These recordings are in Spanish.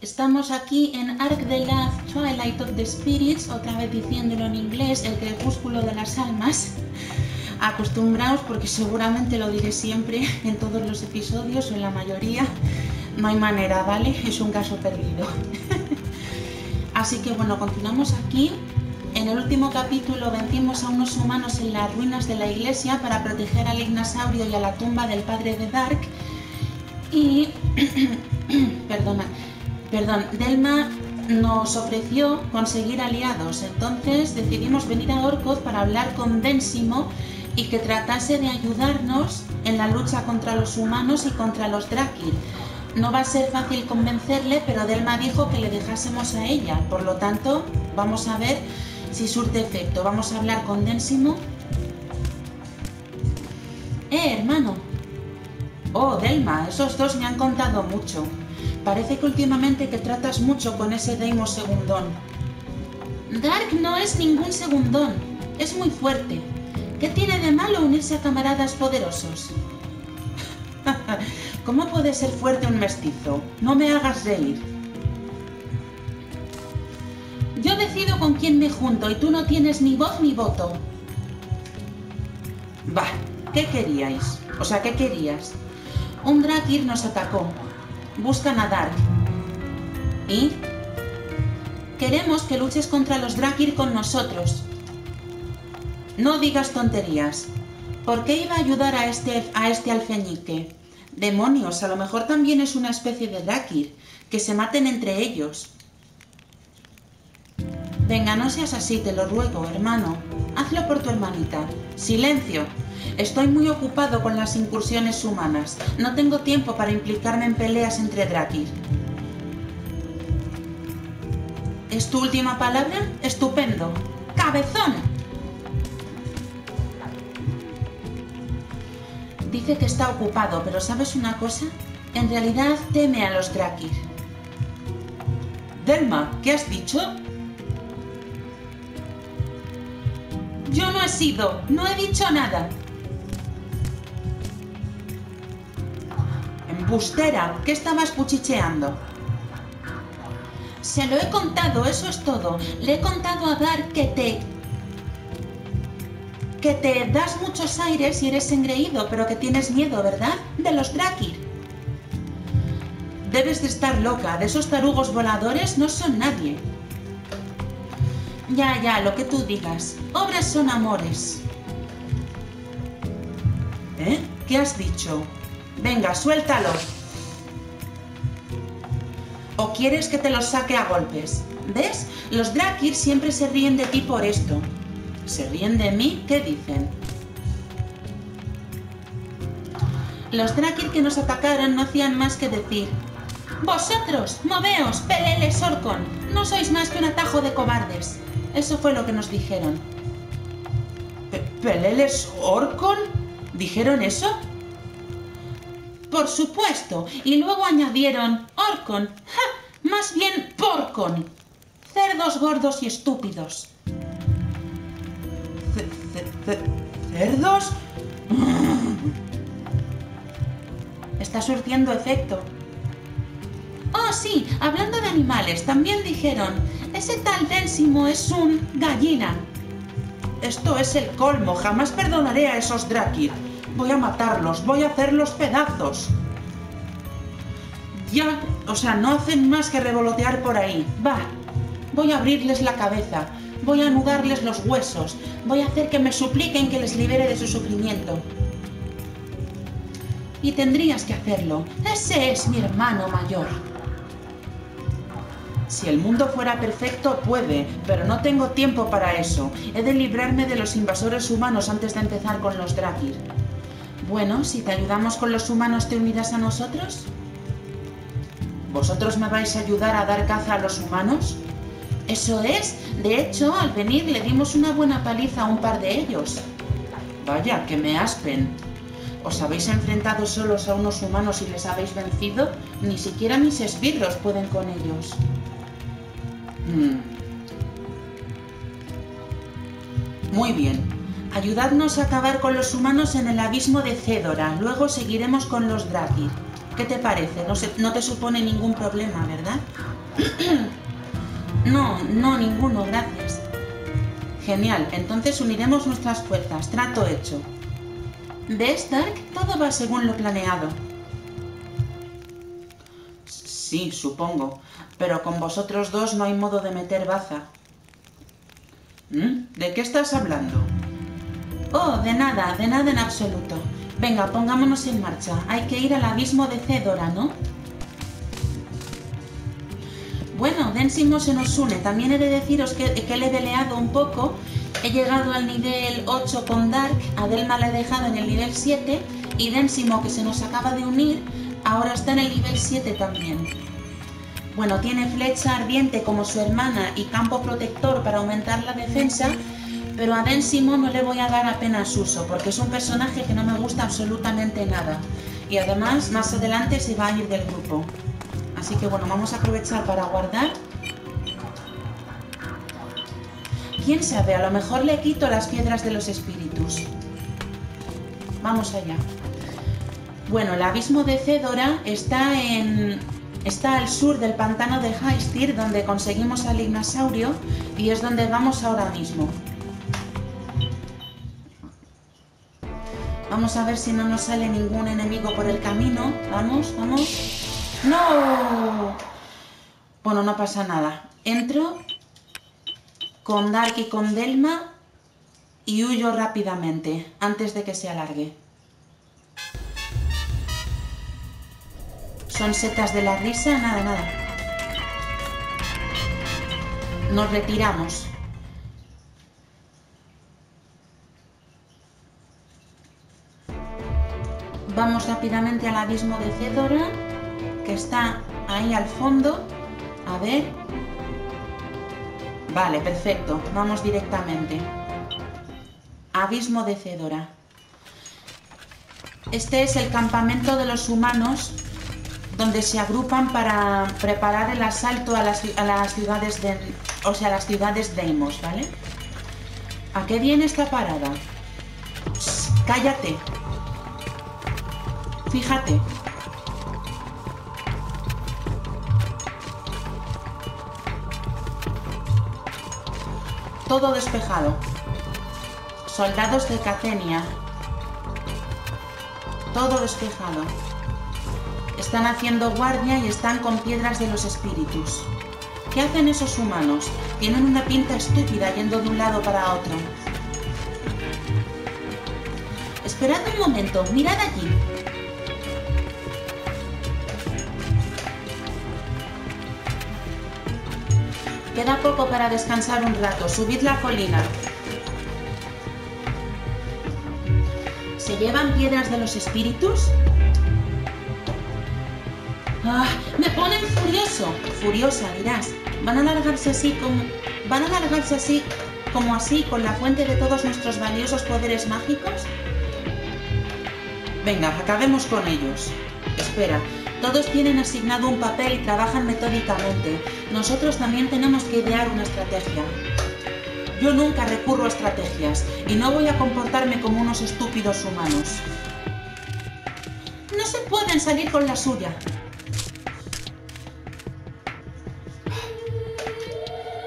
Estamos aquí en Arc de Love, Twilight of the Spirits, otra vez diciéndolo en inglés, el crepúsculo de las almas. Acostumbraos porque seguramente lo diré siempre en todos los episodios o en la mayoría. No hay manera, ¿vale? Es un caso perdido. Así que bueno, continuamos aquí. En el último capítulo vencimos a unos humanos en las ruinas de la iglesia para proteger al ignasaurio y a la tumba del padre de Dark. Y perdona, perdón, Delma nos ofreció conseguir aliados, entonces decidimos venir a Orkoth para hablar con Densimo y que tratase de ayudarnos en la lucha contra los humanos y contra los Drakir. No va a ser fácil convencerle, pero Delma dijo que le dejásemos a ella, por lo tanto, vamos a ver si surte efecto. Vamos a hablar con Densimo. Eh, hermano. Oh, Delma, esos dos me han contado mucho. Parece que últimamente que tratas mucho con ese Deimos segundón. Dark no es ningún segundón. Es muy fuerte. ¿Qué tiene de malo unirse a camaradas poderosos? ¿Cómo puede ser fuerte un mestizo? No me hagas reír. Yo decido con quién me junto y tú no tienes ni voz ni voto. Bah, ¿qué queríais? O sea, ¿qué querías? Un Drakir nos atacó. Buscan a Dark. ¿Y? Queremos que luches contra los Drakir con nosotros. No digas tonterías. ¿Por qué iba a ayudar a este, a este alfeñique? Demonios, a lo mejor también es una especie de Drakir. Que se maten entre ellos. Venga, no seas así, te lo ruego, hermano. Hazlo por tu hermanita. Silencio. Estoy muy ocupado con las incursiones humanas. No tengo tiempo para implicarme en peleas entre Drakir. ¿Es tu última palabra? Estupendo. ¡Cabezón! Dice que está ocupado, pero ¿sabes una cosa? En realidad teme a los Drakir. Delma, ¿qué has dicho? Yo no he sido, no he dicho nada. Embustera, ¿qué estabas cuchicheando? Se lo he contado, eso es todo. Le he contado a Dar que te... que te das muchos aires y eres engreído, pero que tienes miedo, ¿verdad? De los Drakir. Debes de estar loca, de esos tarugos voladores no son nadie. Ya, ya, lo que tú digas. Obras son amores. ¿Eh? ¿Qué has dicho? Venga, suéltalo. ¿O quieres que te los saque a golpes? ¿Ves? Los Drakir siempre se ríen de ti por esto. ¿Se ríen de mí? ¿Qué dicen? Los Drakir que nos atacaron no hacían más que decir Vosotros, moveos, peleles Orcon, no sois más que un atajo de cobardes. Eso fue lo que nos dijeron. ¿Peleles Orcon? ¿Dijeron eso? Por supuesto, y luego añadieron Orcon, ¡ja! Más bien Porcon. Cerdos gordos y estúpidos. ¿Cerdos? Está surtiendo efecto. Oh, sí, hablando de animales, también dijeron, ese tal Densimo es un gallina. Esto es el colmo, jamás perdonaré a esos Drakir. Voy a matarlos, voy a hacerlos pedazos. Ya, o sea, no hacen más que revolotear por ahí. Va, voy a abrirles la cabeza, voy a anudarles los huesos, voy a hacer que me supliquen que les libere de su sufrimiento. Y tendrías que hacerlo. Ese es mi hermano mayor. Si el mundo fuera perfecto, puede, pero no tengo tiempo para eso. He de librarme de los invasores humanos antes de empezar con los Drakir. Bueno, si te ayudamos con los humanos, ¿te unirás a nosotros? ¿Vosotros me vais a ayudar a dar caza a los humanos? Eso es. De hecho, al venir le dimos una buena paliza a un par de ellos. Vaya, que me aspen. ¿Os habéis enfrentado solos a unos humanos y les habéis vencido? Ni siquiera mis esbirros pueden con ellos. Hmm. Muy bien. Ayudadnos a acabar con los humanos en el abismo de Cédora. Luego seguiremos con los Drakir. ¿Qué te parece? No, no te supone ningún problema, ¿verdad? no, no, ninguno, gracias. Genial, entonces uniremos nuestras fuerzas. Trato hecho. De Stark todo va según lo planeado. Sí, supongo. Pero con vosotros dos no hay modo de meter baza. ¿Mm? ¿De qué estás hablando? Oh, de nada, de nada en absoluto. Venga, pongámonos en marcha. Hay que ir al abismo de Cedora, ¿no? Bueno, Densimo se nos une. También he de deciros que, le he peleado un poco. He llegado al nivel 8 con Dark, a Delma la he dejado en el nivel 7 y Densimo, que se nos acaba de unir, ahora está en el nivel 7 también. Bueno, tiene flecha ardiente como su hermana y campo protector para aumentar la defensa, pero a Densimo no le voy a dar apenas uso, porque es un personaje que no me gusta absolutamente nada. Y además, más adelante se va a ir del grupo. Así que bueno, vamos a aprovechar para guardar. Quién sabe, a lo mejor le quito las piedras de los espíritus. Vamos allá. Bueno, el abismo de Cedora está en está al sur del pantano de Haistir, donde conseguimos al Ignasaurio, y es donde vamos ahora mismo. Vamos a ver si no nos sale ningún enemigo por el camino. Vamos, vamos. ¡No! Bueno, no pasa nada. Entro con Dark y con Delma y huyo rápidamente antes de que se alargue. Son setas de la risa, nada, nada. Nos retiramos. Vamos rápidamente al abismo de Cedora que está ahí al fondo. A ver. Vale, perfecto. Vamos directamente. Abismo de Cedora. Este es el campamento de los humanos donde se agrupan para preparar el asalto a las, ciudades de... O sea, las ciudades Deimos, ¿vale? ¿A qué viene esta parada? cállate. Fíjate. Todo despejado. Soldados de Catenia. Todo despejado. Están haciendo guardia y están con piedras de los espíritus. ¿Qué hacen esos humanos? Tienen una pinta estúpida yendo de un lado para otro. Esperad un momento, mirad allí. Queda poco para descansar un rato. Subid la colina. ¿Se llevan piedras de los espíritus? Ah, me ponen furioso. Furiosa, dirás. Van a largarse así como... ¿Van a largarse así como así con la fuente de todos nuestros valiosos poderes mágicos? Venga, acabemos con ellos. Espera, todos tienen asignado un papel y trabajan metódicamente. Nosotros también tenemos que idear una estrategia. Yo nunca recurro a estrategias y no voy a comportarme como unos estúpidos humanos. No se pueden salir con la suya.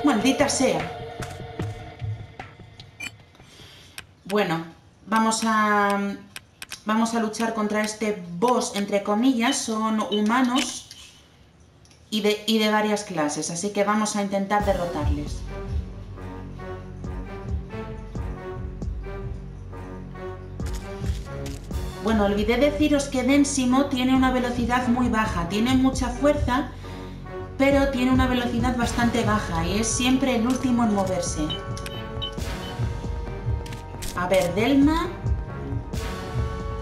Maldita sea. Bueno, vamos a vamos a luchar contra este boss, entre comillas, son humanos y de, y de varias clases, así que vamos a intentar derrotarles. Bueno, olvidé deciros que Densimo tiene una velocidad muy baja, tiene mucha fuerza, pero tiene una velocidad bastante baja y es siempre el último en moverse. A ver, Delma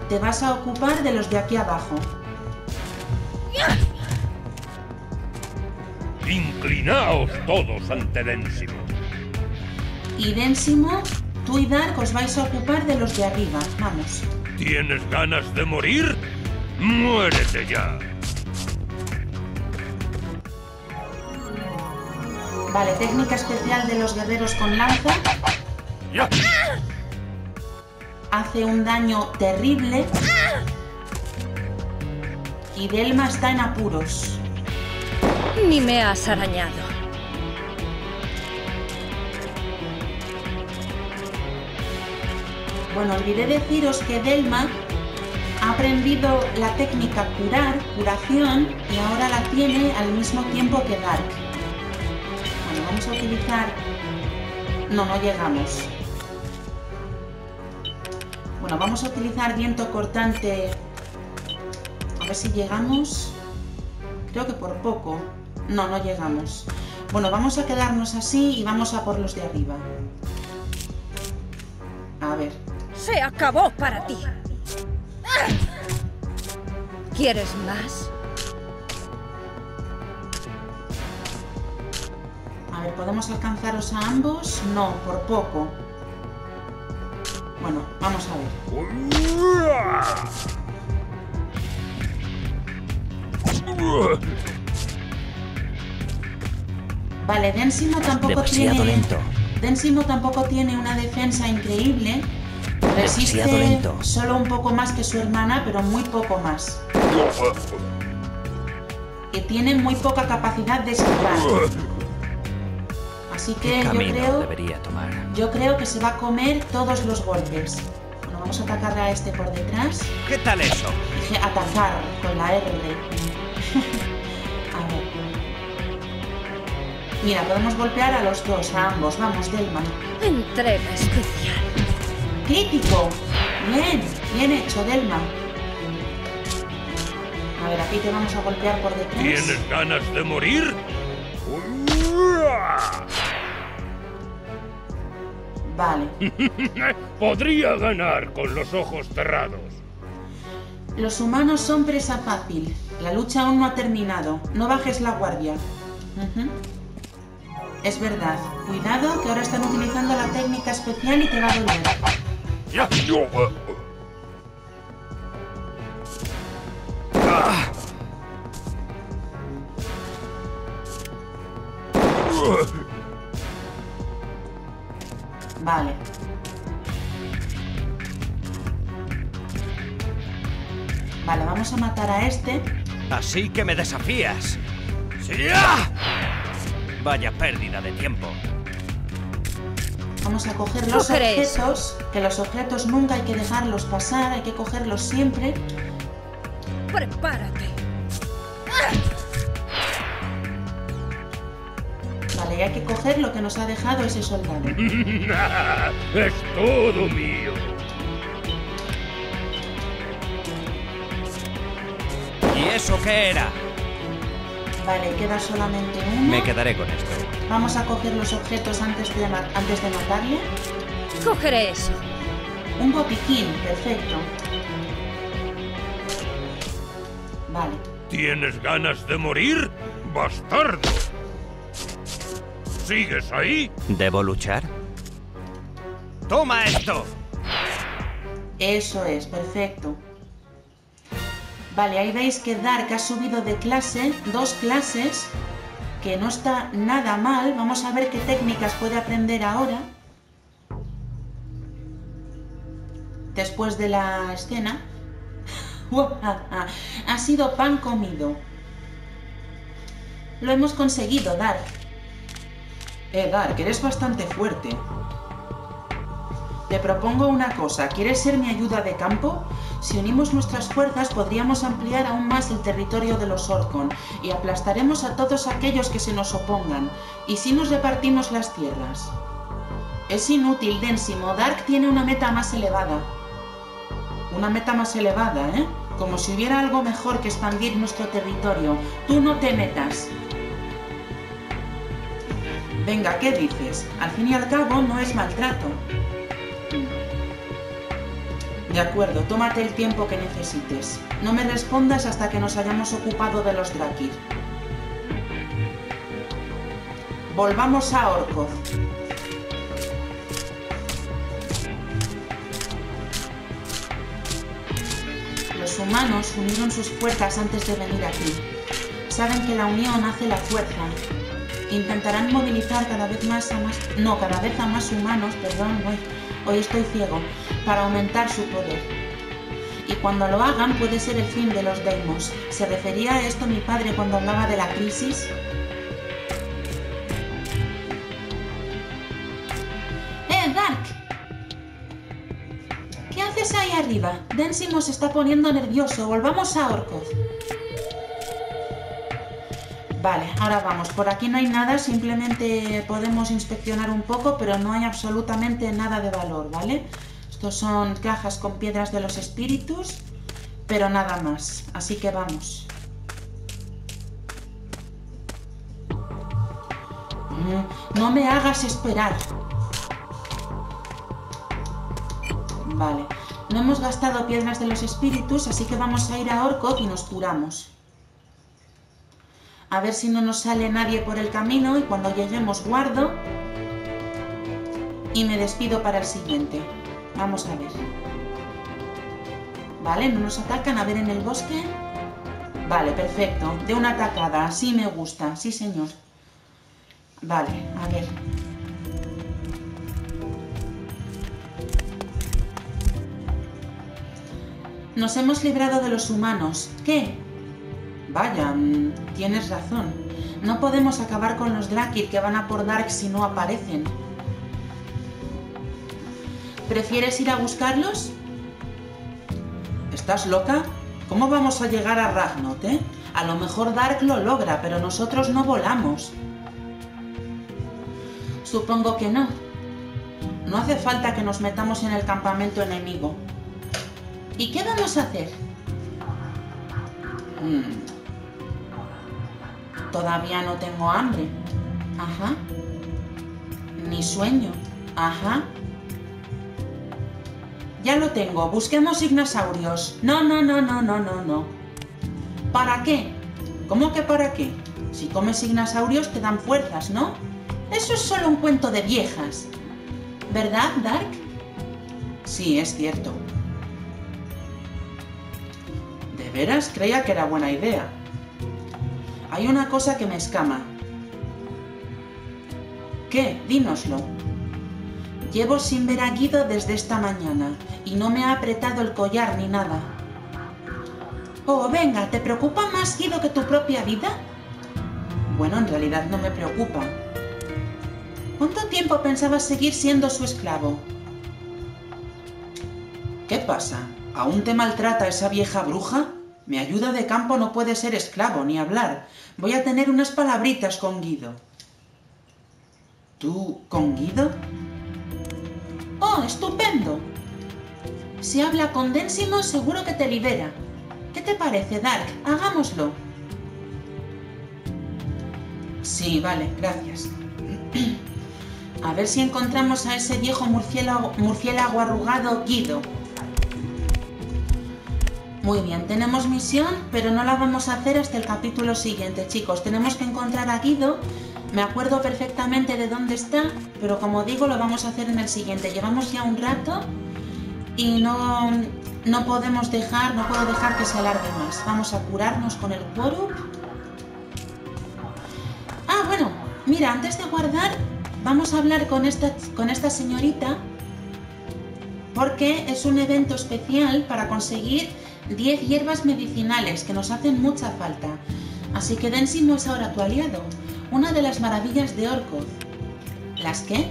te vas a ocupar de los de aquí abajo. Inclinaos todos ante Densimo. Y Densimo, tú y Dark os vais a ocupar de los de arriba. Vamos. ¿Tienes ganas de morir? ¡Muérete ya! Vale, técnica especial de los guerreros con lanza. Hace un daño terrible. Y Delma está en apuros. Ni me has arañado. Bueno, olvidé deciros que Delma ha aprendido la técnica curar, curación, y ahora la tiene al mismo tiempo que Dark. Utilizar... No, no llegamos. Bueno, vamos a utilizar viento cortante. A ver si llegamos. Creo que por poco. No, no llegamos. Bueno, vamos a quedarnos así y vamos a por los de arriba. A ver. Se acabó para ti. ¿Quieres más? ¿Podemos alcanzaros a ambos? No, por poco. Bueno, vamos a ver. Vale, Densimo tampoco Demasiado tiene... lento. Densimo tampoco tiene una defensa increíble. Resiste lento. solo un poco más que su hermana, pero muy poco más. Que tiene muy poca capacidad de esquivar. Así que ¿Qué yo creo... debería tomar? Yo creo que se va a comer todos los golpes. Bueno, vamos a atacarle a este por detrás. ¿Qué tal eso? Dije atacar con la R. a ver. Mira, podemos golpear a los dos, a ambos. Vamos, Delma. Entrega especial. ¡Crítico! Bien, bien hecho, Delma. A ver, aquí te vamos a golpear por detrás. ¿Tienes ganas de morir? Vale. Podría ganar con los ojos cerrados. Los humanos son presa fácil. La lucha aún no ha terminado. No bajes la guardia. Es verdad. Cuidado, que ahora están utilizando la técnica especial y te va a doler. Ya. Vale. A este. Así que me desafías. ¡Sí! ¡Ah! Vaya pérdida de tiempo. Vamos a coger los objetos. Que los objetos nunca hay que dejarlos pasar, hay que cogerlos siempre. Prepárate. Vale, y hay que coger lo que nos ha dejado ese soldado. es todo mío. Eso qué era? Vale, queda solamente uno. Me quedaré con esto. Vamos a coger los objetos antes de, ma- antes de matarle. Cogeré eso. Un botiquín, perfecto. Vale. ¿Tienes ganas de morir? ¡Bastardo! ¿Sigues ahí? ¿Debo luchar? ¡Toma esto! Eso es, perfecto. Vale, ahí veis que Dark ha subido de clase, dos clases, que no está nada mal. Vamos a ver qué técnicas puede aprender ahora. Después de la escena. ha sido pan comido. Lo hemos conseguido, Dark. Eh, Dark, eres bastante fuerte. Te propongo una cosa, ¿quieres ser mi ayuda de campo? Si unimos nuestras fuerzas podríamos ampliar aún más el territorio de los Orcon y aplastaremos a todos aquellos que se nos opongan. ¿Y si nos repartimos las tierras? Es inútil, Densimo. Dark tiene una meta más elevada. Una meta más elevada, ¿eh? Como si hubiera algo mejor que expandir nuestro territorio. Tú no te metas. Venga, ¿qué dices? Al fin y al cabo no es maltrato. De acuerdo, tómate el tiempo que necesites. No me respondas hasta que nos hayamos ocupado de los Drakir. Volvamos a Orkoth. Los humanos unieron sus fuerzas antes de venir aquí. Saben que la unión hace la fuerza. Intentarán movilizar cada vez más a más... No, cada vez a más humanos, perdón, hoy estoy ciego, para aumentar su poder. Y cuando lo hagan puede ser el fin de los Deimos. ¿Se refería a esto mi padre cuando hablaba de la crisis? ¡Eh, Dark! ¿Qué haces ahí arriba? Densimo se está poniendo nervioso. Volvamos a Orkoth. Vale, ahora vamos. Por aquí no hay nada, simplemente podemos inspeccionar un poco, pero no hay absolutamente nada de valor, ¿vale? Estos son cajas con piedras de los espíritus, pero nada más. Así que vamos. No me hagas esperar. Vale. No hemos gastado piedras de los espíritus, así que vamos a ir a Orkoth y nos curamos. A ver si no nos sale nadie por el camino y cuando lleguemos guardo y me despido para el siguiente. Vamos a ver. Vale, no nos atacan. A ver en el bosque. Vale, perfecto. De una atacada. Así me gusta. Sí, señor. Vale, a ver. Nos hemos librado de los humanos. ¿Qué? Vaya, mm, tienes razón. No podemos acabar con los Drakir que van a por Dark si no aparecen. ¿Prefieres ir a buscarlos? ¿Estás loca? ¿Cómo vamos a llegar a Ragnot, eh? A lo mejor Dark lo logra, pero nosotros no volamos. Supongo que no. No hace falta que nos metamos en el campamento enemigo. ¿Y qué vamos a hacer? Mm. Todavía no tengo hambre. Ajá. Ni sueño. Ajá. Ya lo tengo. Busquemos ignasaurios. No, no, no, no, no, no, no. ¿Para qué? ¿Cómo que para qué? Si comes ignasaurios te dan fuerzas, ¿no? Eso es solo un cuento de viejas. ¿Verdad, Dark? Sí, es cierto. ¿De veras creía que era buena idea? Hay una cosa que me escama. ¿Qué? Dínoslo. Llevo sin ver a Guido desde esta mañana y no me ha apretado el collar ni nada. Oh, venga, ¿te preocupa más Guido que tu propia vida? Bueno, en realidad no me preocupa. ¿Cuánto tiempo pensabas seguir siendo su esclavo? ¿Qué pasa? ¿Aún te maltrata esa vieja bruja? Mi ayuda de campo no puede ser esclavo ni hablar. Voy a tener unas palabritas con Guido. ¿Tú con Guido? ¡Oh, estupendo! Si habla con Densimo, seguro que te libera. ¿Qué te parece, Dark? Hagámoslo. Sí, vale, gracias. A ver si encontramos a ese viejo murciélago, murciélago arrugado Guido. Muy bien, tenemos misión, pero no la vamos a hacer hasta el capítulo siguiente, chicos. Tenemos que encontrar a Guido. Me acuerdo perfectamente de dónde está, pero como digo, lo vamos a hacer en el siguiente. Llevamos ya un rato y no, no podemos dejar, no puedo dejar que se alargue más. Vamos a curarnos con el Quorup. Ah, bueno, mira, antes de guardar, vamos a hablar con esta, con esta señorita porque es un evento especial para conseguir 10 hierbas medicinales que nos hacen mucha falta. Así que Densimo es ahora tu aliado, una de las maravillas de Orkoth. ¿Las qué?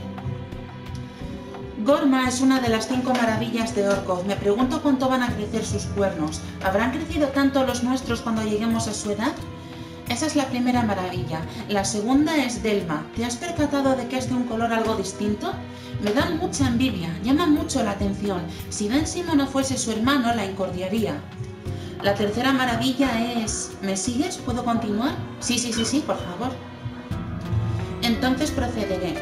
Gorma es una de las cinco maravillas de Orkoth. Me pregunto cuánto van a crecer sus cuernos. ¿Habrán crecido tanto los nuestros cuando lleguemos a su edad? Esa es la primera maravilla. La segunda es Delma. ¿Te has percatado de que es de un color algo distinto? Me dan mucha envidia, llaman mucho la atención. Si Densimo no fuese su hermano, la encordiaría. La tercera maravilla es... ¿Me sigues? ¿Puedo continuar? Sí, sí, sí, sí, por favor. Entonces procederé.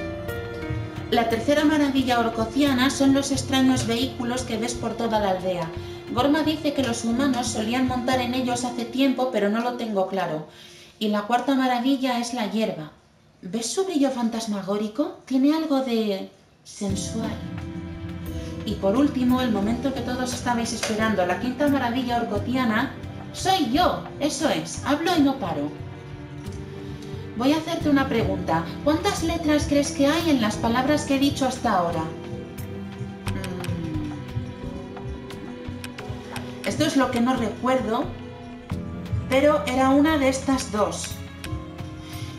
La tercera maravilla orcociana son los extraños vehículos que ves por toda la aldea. Gorma dice que los humanos solían montar en ellos hace tiempo, pero no lo tengo claro. Y la cuarta maravilla es la hierba. ¿Ves su brillo fantasmagórico? Tiene algo de sensual. Y por último, el momento que todos estabais esperando, la quinta maravilla orcotiana, soy yo. Eso es, hablo y no paro. Voy a hacerte una pregunta. ¿Cuántas letras crees que hay en las palabras que he dicho hasta ahora? Mm. Esto es lo que no recuerdo, pero era una de estas dos.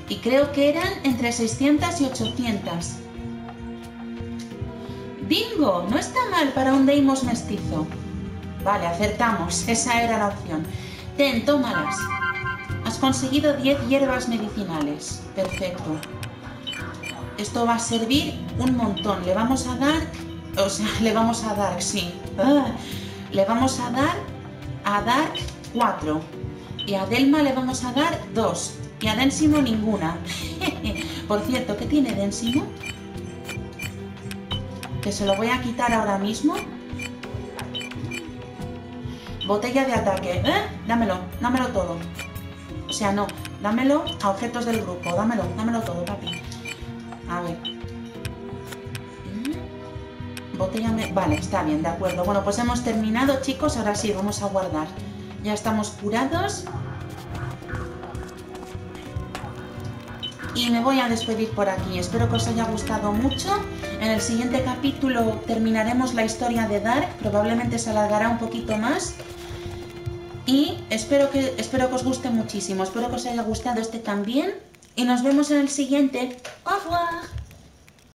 Y creo que eran entre 600 y 800. ¡Bingo! No está mal para un Deimos mestizo. Vale, acertamos. Esa era la opción. Ten, tómalas. Has conseguido 10 hierbas medicinales. Perfecto. Esto va a servir un montón. Le vamos a dar... O sea, le vamos a dar, sí. Ah, le vamos a dar a Dark 4. Y a Delma le vamos a dar 2. Y a Densimo ninguna. Por cierto, ¿qué tiene Densimo? Que se lo voy a quitar ahora mismo. Botella de ataque. ¿Eh? Dámelo, dámelo todo. O sea, no, dámelo a objetos del grupo. Dámelo, dámelo todo, papi. A ver. Mm. Botella me... Vale, está bien, de acuerdo. Bueno, pues hemos terminado, chicos. Ahora sí, vamos a guardar. Ya estamos curados. Y me voy a despedir por aquí. Espero que os haya gustado mucho. En el siguiente capítulo terminaremos la historia de Dark. Probablemente se alargará un poquito más. Y espero que, espero que os guste muchísimo. Espero que os haya gustado este también. Y nos vemos en el siguiente. ¡Au!